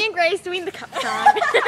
Me and Grace doing the cup song.